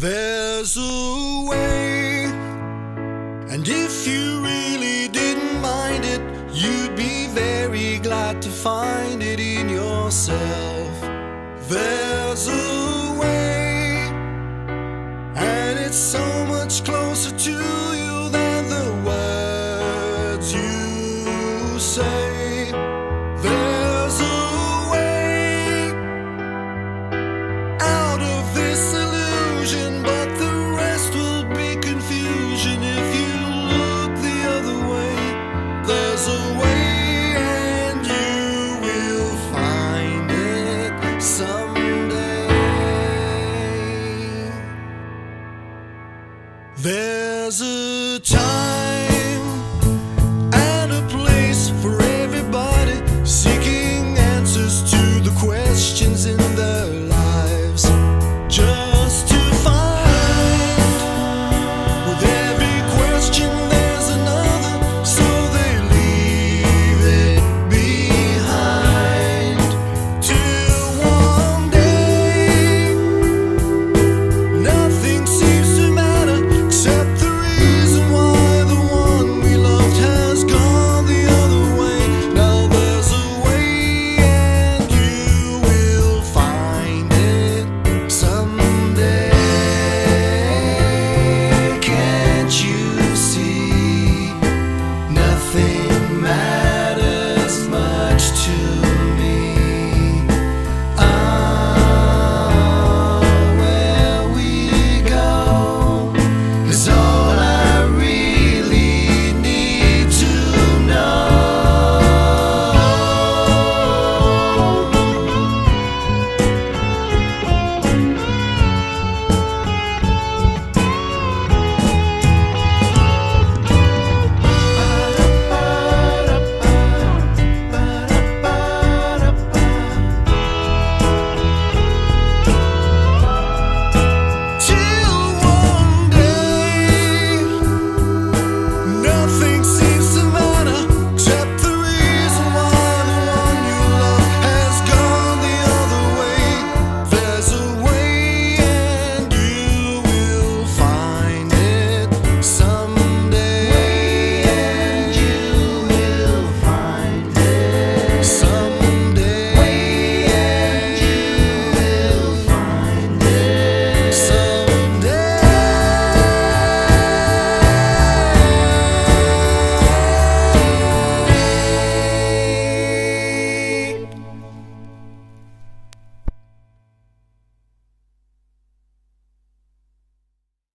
There's a way, and if you really didn't mind it, you'd be very glad to find it in yourself. There's a way, and it's so much closer to you than the words you say. There's a time.